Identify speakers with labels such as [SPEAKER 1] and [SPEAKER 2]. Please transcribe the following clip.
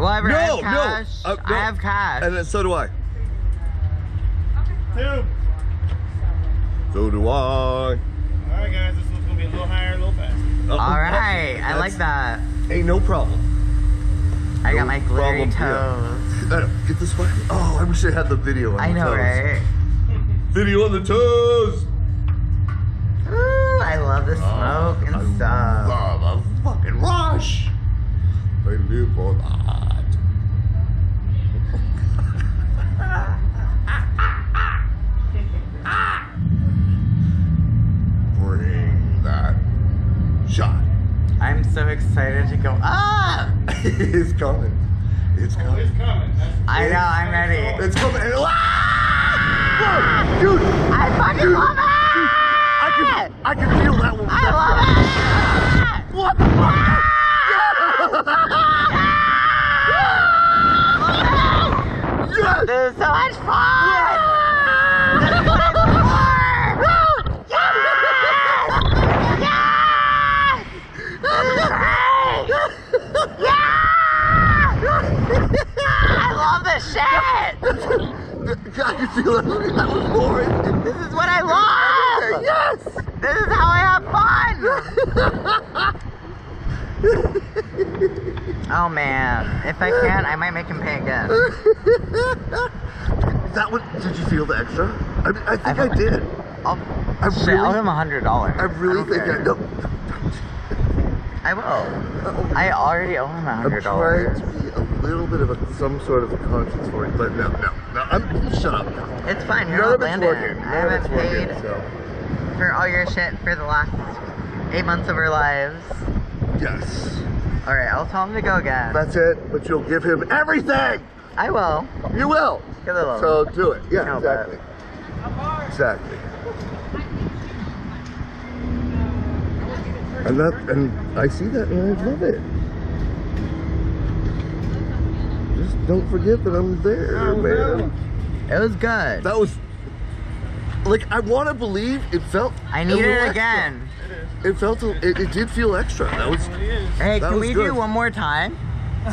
[SPEAKER 1] Whatever, I
[SPEAKER 2] No,
[SPEAKER 1] have
[SPEAKER 2] no, uh, no.
[SPEAKER 1] I have cash.
[SPEAKER 2] And then so do I.
[SPEAKER 3] Two.
[SPEAKER 2] So do I.
[SPEAKER 3] All right, guys. This one's gonna be a little higher, a little faster.
[SPEAKER 2] Uh,
[SPEAKER 1] All right, I like that.
[SPEAKER 2] Ain't no problem.
[SPEAKER 1] I
[SPEAKER 2] No
[SPEAKER 1] got my glittery
[SPEAKER 2] problem, yeah.
[SPEAKER 1] toes.
[SPEAKER 2] Uh, get this way. Oh, I wish I had the video on
[SPEAKER 1] I
[SPEAKER 2] the
[SPEAKER 1] know,
[SPEAKER 2] toes.
[SPEAKER 1] right?
[SPEAKER 2] Video on the toes.
[SPEAKER 1] Ooh, I love the smoke and
[SPEAKER 2] I
[SPEAKER 1] stuff.
[SPEAKER 2] love a fucking rush. I live for that. Bring that shot.
[SPEAKER 1] I'm so excited to go up.
[SPEAKER 2] it's coming. It's
[SPEAKER 3] Oh,
[SPEAKER 2] coming.
[SPEAKER 3] it's coming. That's
[SPEAKER 1] I know, I'm ready.
[SPEAKER 2] It's coming. Ah! Dude,
[SPEAKER 1] I fucking
[SPEAKER 2] Dude,
[SPEAKER 1] love it!
[SPEAKER 2] I can, I can feel that one.
[SPEAKER 1] I love it!
[SPEAKER 2] What the fuck? Yes!
[SPEAKER 1] This is so much fun! This is what I'm for! Yes! Yes! This is great! Yes! I love this shit!
[SPEAKER 2] I can feel that. That was boring.
[SPEAKER 1] This is what I love!
[SPEAKER 2] Yes!
[SPEAKER 1] This is how I have fun! oh man, if I can, I might make him pay again.
[SPEAKER 2] That one, did you feel the extra? I, mean, I think I,
[SPEAKER 1] I-
[SPEAKER 2] did.
[SPEAKER 1] I'll, oh,
[SPEAKER 2] I
[SPEAKER 1] shit,
[SPEAKER 2] really-
[SPEAKER 1] I'll give him a hundred dollars.
[SPEAKER 2] I really think I know.
[SPEAKER 1] I will. I already owe him
[SPEAKER 2] I'm
[SPEAKER 1] hundred
[SPEAKER 2] trying to be a little bit of a, some sort of a conscience for you, but no, no, no. I'm shut up.
[SPEAKER 1] It's fine. You're
[SPEAKER 2] None
[SPEAKER 1] not landing.
[SPEAKER 2] working.
[SPEAKER 1] I
[SPEAKER 2] None
[SPEAKER 1] haven't paid
[SPEAKER 2] working. So
[SPEAKER 1] for all your shit for the last eight months of our lives.
[SPEAKER 2] yes,
[SPEAKER 1] All right, I'll tell him to go again.
[SPEAKER 2] that's it. But you'll give him everything.
[SPEAKER 1] I will.
[SPEAKER 2] You will.
[SPEAKER 1] A.
[SPEAKER 2] So do it. Yeah,
[SPEAKER 1] No,
[SPEAKER 2] exactly. Exactly. And that, and I see that, and I love it. Just don't forget that I'm there, oh, man.
[SPEAKER 1] It was good.
[SPEAKER 2] That was like I want to believe it felt.
[SPEAKER 1] I need
[SPEAKER 2] little
[SPEAKER 1] it
[SPEAKER 2] extra.
[SPEAKER 1] again.
[SPEAKER 2] It felt. A, it, it did feel extra. That was.
[SPEAKER 1] Hey,
[SPEAKER 2] That
[SPEAKER 1] can
[SPEAKER 2] was
[SPEAKER 1] we
[SPEAKER 2] good.
[SPEAKER 1] do one more time?